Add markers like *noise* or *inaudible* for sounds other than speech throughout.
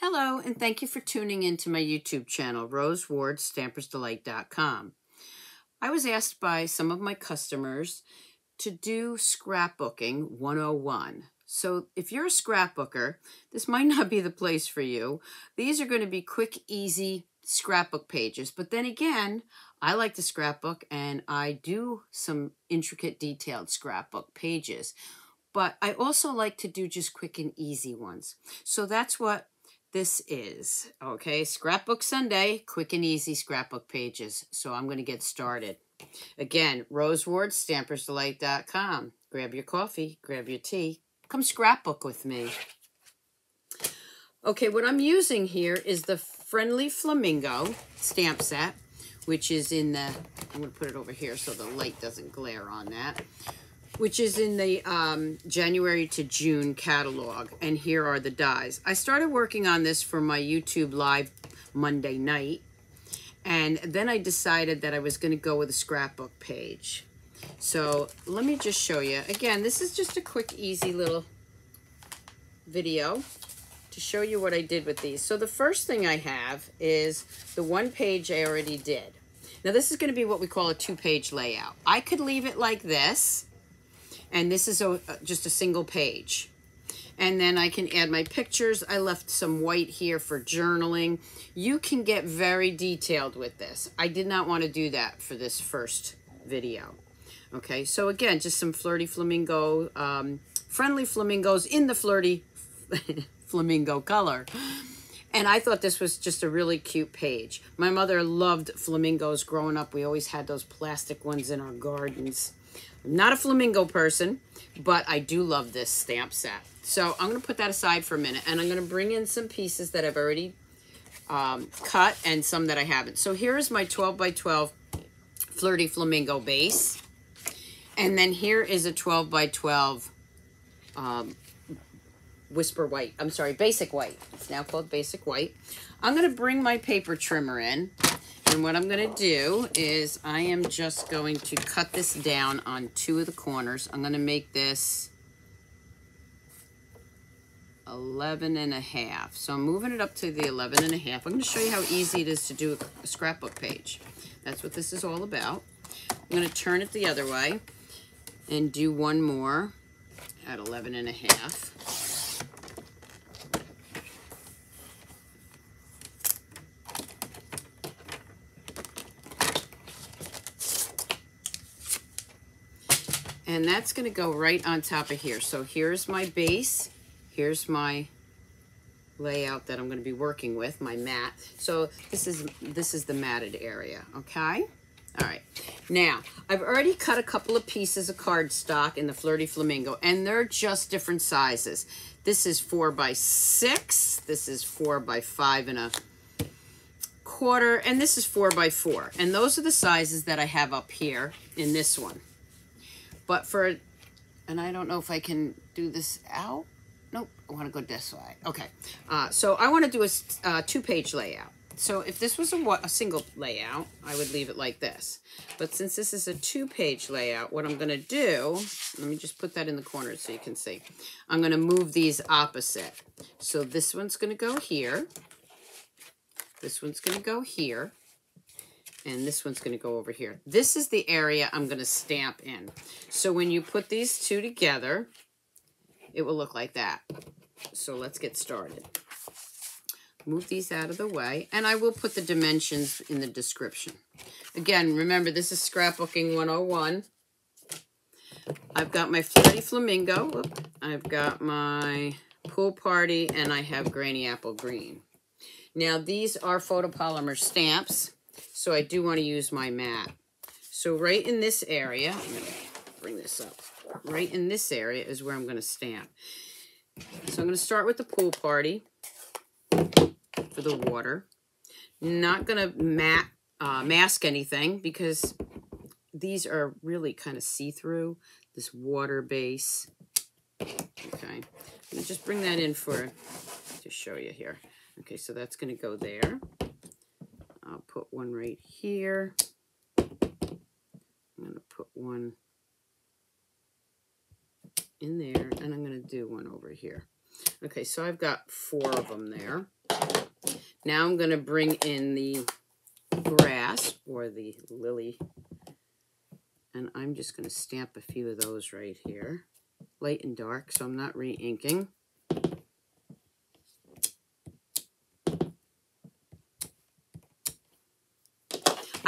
Hello, and thank you for tuning in to my YouTube channel, Rose Ward, StampersDelight.com. I was asked by some of my customers to do scrapbooking 101. So if you're a scrapbooker, this might not be the place for you. These are going to be quick, easy scrapbook pages. But then again, I like to scrapbook and I do some intricate, detailed scrapbook pages. But I also like to do just quick and easy ones. So that's what this is. Okay, Scrapbook Sunday, quick and easy scrapbook pages. So I'm going to get started. Again, Rose Ward, StampersDelight.com. Grab your coffee, grab your tea. Come scrapbook with me. Okay, what I'm using here is the Friendly Flamingo stamp set, which is in the, I'm going to put it over here so the light doesn't glare on that, which is in the um, January to June catalog. And here are the dies. I started working on this for my YouTube live Monday night. And then I decided that I was going to go with a scrapbook page. So let me just show you. Again, this is just a quick, easy little video to show you what I did with these. So the first thing I have is the one page I already did. Now this is going to be what we call a two-page layout. I could leave it like this, and this is a, just a single page. And then I can add my pictures. I left some white here for journaling. You can get very detailed with this. I did not want to do that for this first video. Okay, so again, just some flirty flamingo, um, friendly flamingos in the flirty *laughs* flamingo color. And I thought this was just a really cute page. My mother loved flamingos growing up. We always had those plastic ones in our gardens. I'm not a flamingo person, but I do love this stamp set. So I'm going to put that aside for a minute, and I'm going to bring in some pieces that I've already um, cut and some that I haven't. So here is my 12 by 12 Flirty Flamingo base. And then here is a 12 by 12 um, Whisper White. I'm sorry, Basic White. It's now called Basic White. I'm going to bring my paper trimmer in. And what I'm going to do is I am just going to cut this down on two of the corners. I'm going to make this 11 and a half. So I'm moving it up to the 11 and a half. I'm going to show you how easy it is to do a scrapbook page. That's what this is all about. I'm going to turn it the other way and do one more at 11 and a half. And that's going to go right on top of here. So here's my base. Here's my layout that I'm going to be working with, my mat. So this is this is the matted area, okay? All right. Now, I've already cut a couple of pieces of cardstock in the Flirty Flamingo, and they're just different sizes. This is four by six. This is four by five and a quarter, and this is four by four. And those are the sizes that I have up here in this one. But for, and I don't know if I can do this out. Nope, I want to go this way. Okay, uh, so I want to do a uh, two-page layout. So if this was a, a, single layout, I would leave it like this. But since this is a two-page layout, what I'm going to do, let me just put that in the corner so you can see. I'm going to move these opposite. So this one's going to go here. This one's going to go here and this one's going to go over here. This is the area I'm going to stamp in. So when you put these two together, it will look like that. So let's get started. Move these out of the way, and I will put the dimensions in the description. Again, remember, this is Scrapbooking 101. I've got my Flirty Flamingo. I've got my Pool Party, and I have Granny Apple Green. Now, these are photopolymer stamps. So I do want to use my mat. So right in this area, I'm going to bring this up. Right in this area is where I'm going to stamp. So I'm going to start with the pool party for the water. Not going to mat uh, mask anything because these are really kind of see-through, this water base. Okay, I'm just bring that in for, to show you here. Okay, so that's going to go there. Put one right here. I'm going to put one in there, and I'm going to do one over here. Okay, so I've got four of them there. Now I'm going to bring in the grass or the lily. And I'm just going to stamp a few of those right here. Light and dark, so I'm not re-inking.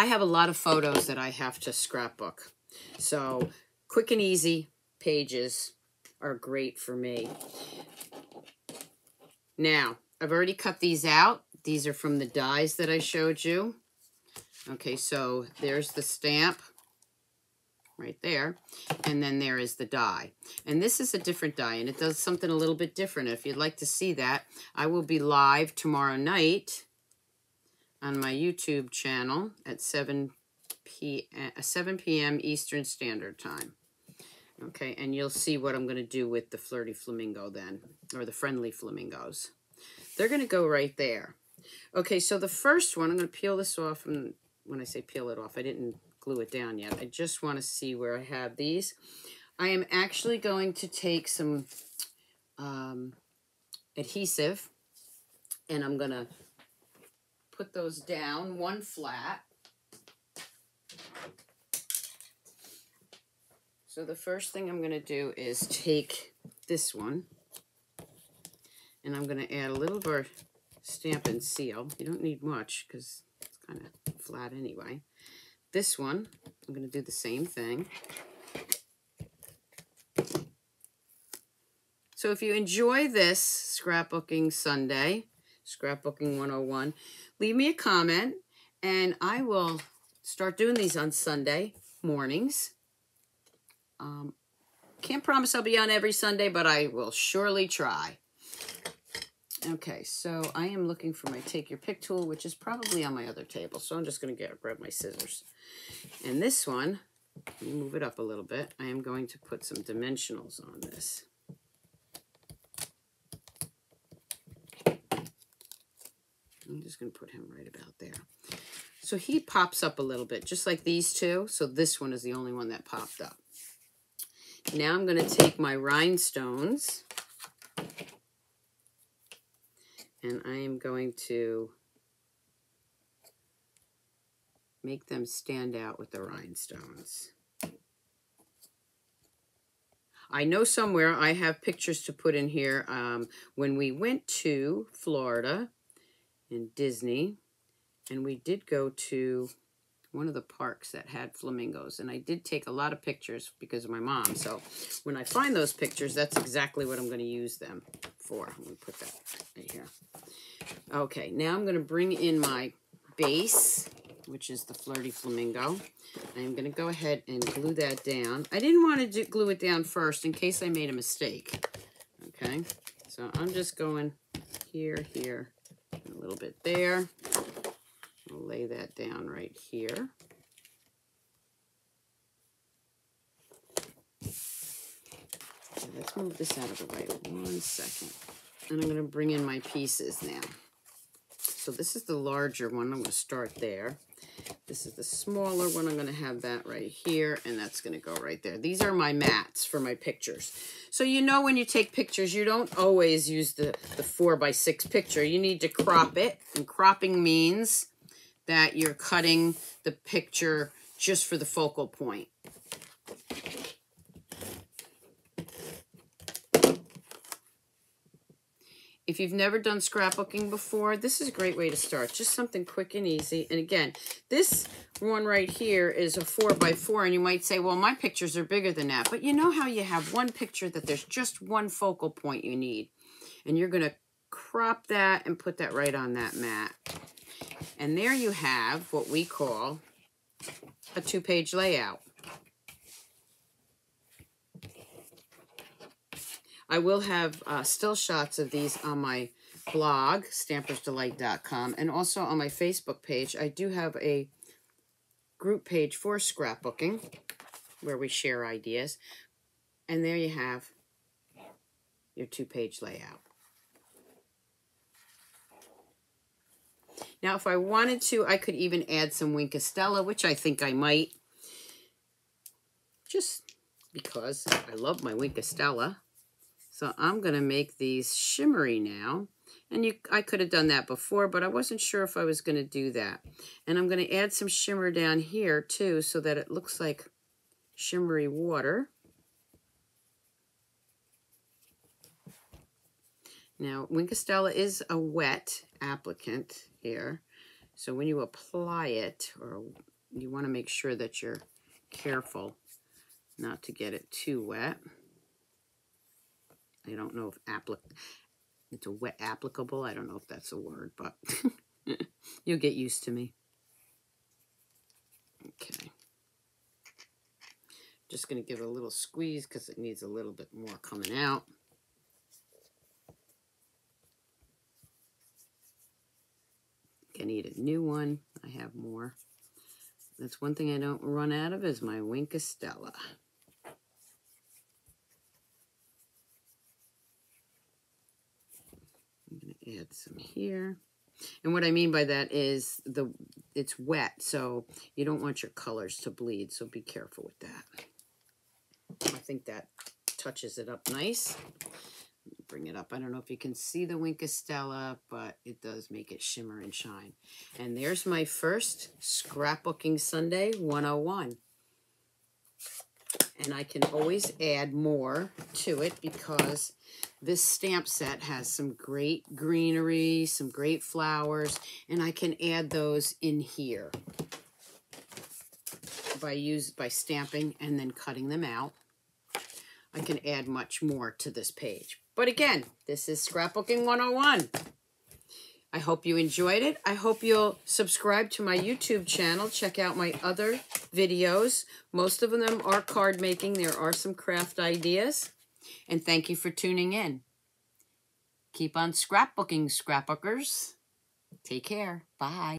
I have a lot of photos that I have to scrapbook. So quick and easy pages are great for me. Now, I've already cut these out. These are from the dies that I showed you. Okay, so there's the stamp right there. And then there is the die. And this is a different die, and it does something a little bit different. If you'd like to see that, I will be live tomorrow night on my YouTube channel at 7 p.m. 7 p.m. Eastern Standard Time. Okay, and you'll see what I'm going to do with the flirty flamingo then, or the friendly flamingos. They're going to go right there. Okay, so the first one, I'm going to peel this off, and when I say peel it off, I didn't glue it down yet. I just want to see where I have these. I am actually going to take some um, adhesive, and I'm going to put those down one flat. So the first thing I'm going to do is take this one and I'm going to add a little more Stampin' Seal. You don't need much because it's kind of flat anyway. This one, I'm going to do the same thing. So if you enjoy this Scrapbooking Sunday, Scrapbooking 101, leave me a comment and I will start doing these on Sunday mornings. Um, can't promise I'll be on every Sunday, but I will surely try. Okay, so I am looking for my Take Your Pick tool, which is probably on my other table. So I'm just going to grab my scissors. And this one, move it up a little bit. I am going to put some dimensionals on this. I'm just going to put him right about there. So he pops up a little bit, just like these two. So this one is the only one that popped up. Now I'm going to take my rhinestones and I am going to make them stand out with the rhinestones. I know somewhere I have pictures to put in here. Um, when we went to Florida and Disney, and we did go to one of the parks that had flamingos. And I did take a lot of pictures because of my mom. So when I find those pictures, that's exactly what I'm going to use them for. I'm going to put that right here. Okay, now I'm going to bring in my base, which is the Flirty Flamingo. I'm going to go ahead and glue that down. I didn't want to do, glue it down first in case I made a mistake. Okay, so I'm just going here, here, little bit there. I'll lay that down right here. Let's move this out of the way one second. And I'm going to bring in my pieces now. So this is the larger one. I'm going to start there. This is the smaller one. I'm going to have that right here, and that's going to go right there. These are my mats for my pictures. So you know when you take pictures, you don't always use the, the 4 by 6 picture. You need to crop it, and cropping means that you're cutting the picture just for the focal point. If you've never done scrapbooking before, this is a great way to start. Just something quick and easy. And again, this one right here is a four by four, and you might say, well, my pictures are bigger than that. But you know how you have one picture that there's just one focal point you need. And you're going to crop that and put that right on that mat. And there you have what we call a two-page layout. I will have uh, still shots of these on my blog, stampersdelight.com, and also on my Facebook page. I do have a group page for scrapbooking where we share ideas. And there you have your two-page layout. Now, if I wanted to, I could even add some Wink of Stella, which I think I might. Just because I love my Wink of Stella. So I'm going to make these shimmery now. And you, I could have done that before, but I wasn't sure if I was going to do that. And I'm going to add some shimmer down here too so that it looks like shimmery water. Now, Wink of Stella is a wet applicant here. So when you apply it, or you want to make sure that you're careful not to get it too wet. I don't know if applic it's a wet applicable. I don't know if that's a word, but *laughs* you'll get used to me. Okay. Just going to give it a little squeeze because it needs a little bit more coming out. I need a new one. I have more. That's one thing I don't run out of is my Wink of Stella. I'm going to add some here. And what I mean by that is the it's wet, so you don't want your colors to bleed, so be careful with that. I think that touches it up nice. Bring it up. I don't know if you can see the Wink of Stella, but it does make it shimmer and shine. And there's my first Scrapbooking Sunday 101 and I can always add more to it because this stamp set has some great greenery, some great flowers, and I can add those in here by use by stamping and then cutting them out. I can add much more to this page. But again, this is Scrapbooking 101. I hope you enjoyed it. I hope you'll subscribe to my YouTube channel. Check out my other videos. Most of them are card making. There are some craft ideas. And thank you for tuning in. Keep on scrapbooking, scrapbookers. Take care. Bye.